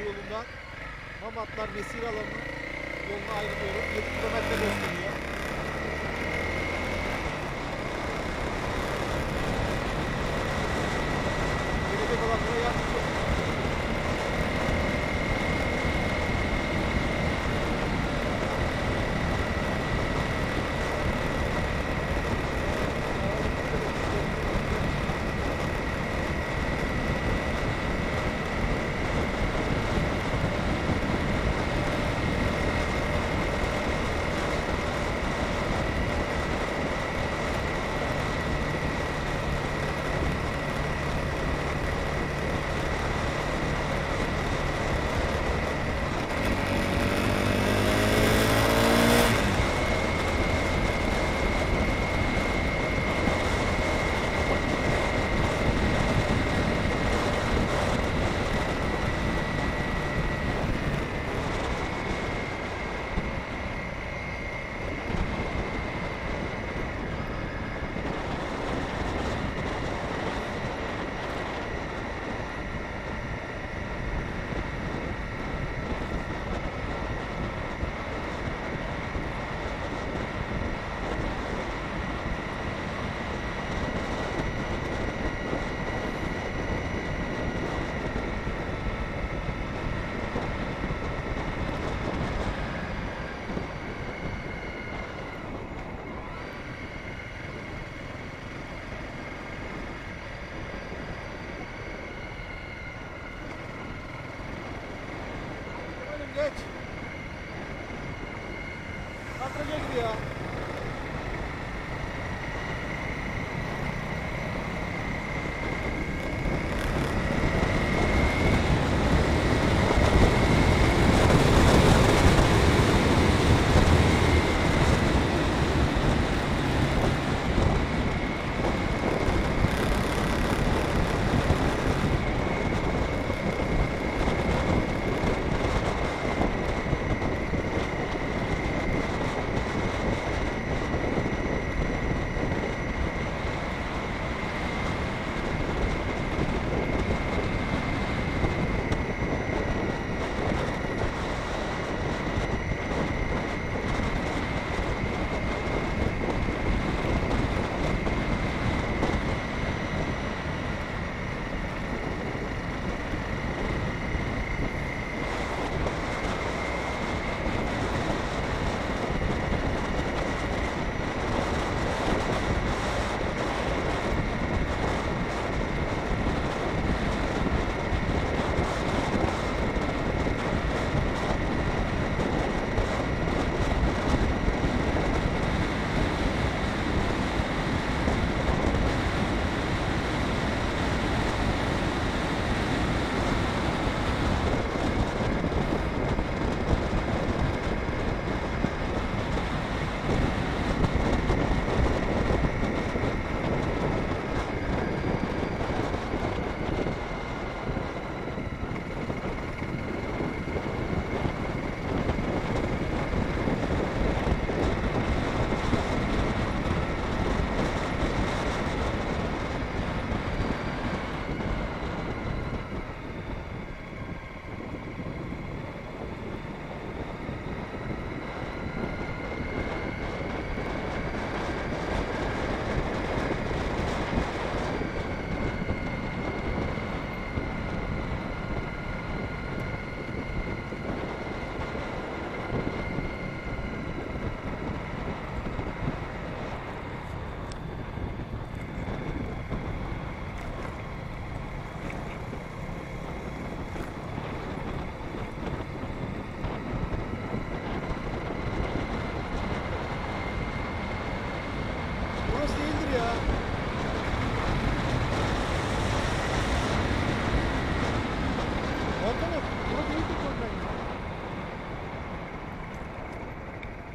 yolundan Mamatlar Mesire alanı yoluna ayrılıyorum. 7 kilometre gösteriyor.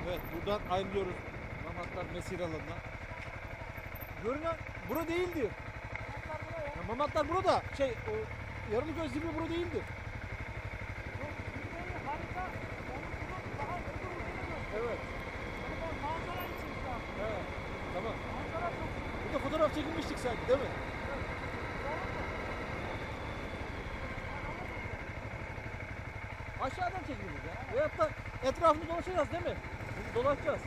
Evet buradan ayrılıyoruz. Mamatlar Mesir alanına. Görünen bura değildir. Ya Mamatlar burada. Şey o yarılı göz zirve bura değildir. Evet. Evet. Tamam. Burada fotoğraf çekilmiştik sanki değil mi? Aşağıdan çekiliriz ya. Veyahut da etrafını dolaşacağız değil mi? Dolaşacağız.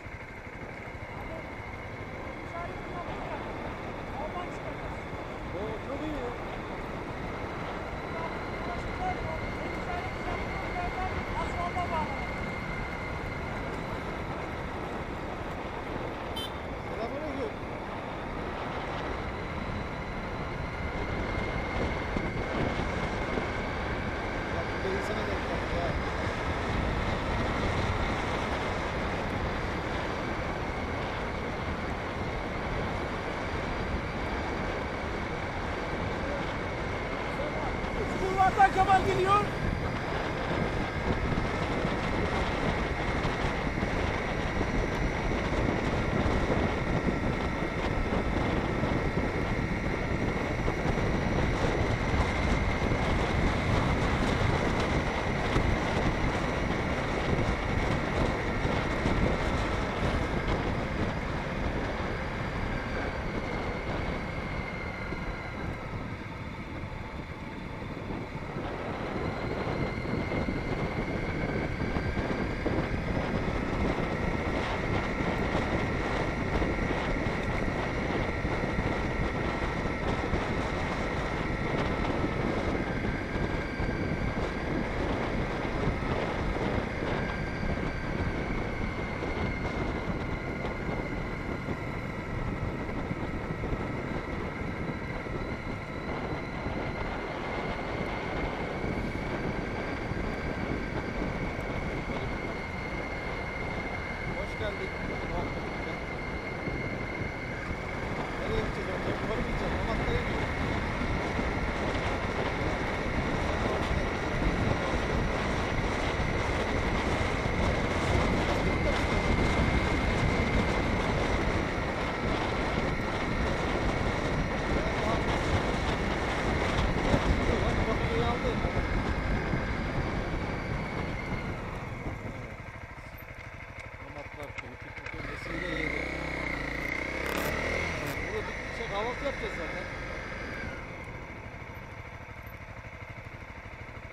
Bak burada insana denk geldik ha. Bulvardan Kemal geliyor.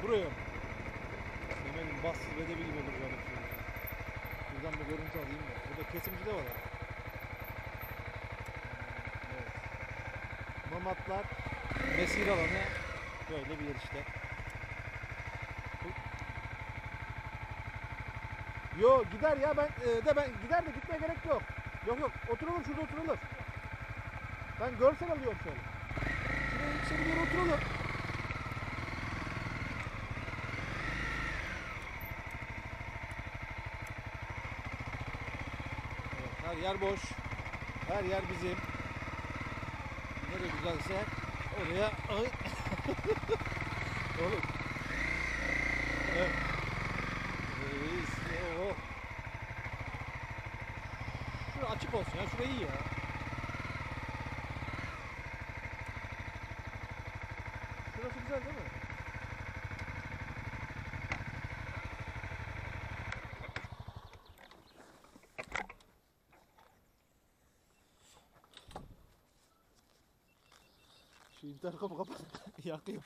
Buraya mı? Demedim bassız edebilir olur böyle bir şey. olsa. Şuradan bir görüntü alayım da. Burada kesimci de var ha. Evet. Mamatlar mesire alanı böyle bir yer işte. Yo gider ya ben e, de ben gider de gitmeye gerek yok. Yok yok oturalım şurada oturalım. Ben görsel alıyorum şöyle. Şuraya yüksek bir yere oturalım. Her yer boş. Her yer bizim. Nere güzelse oraya Ay. Oğlum. Evet. في الدار غبغب يا قيبي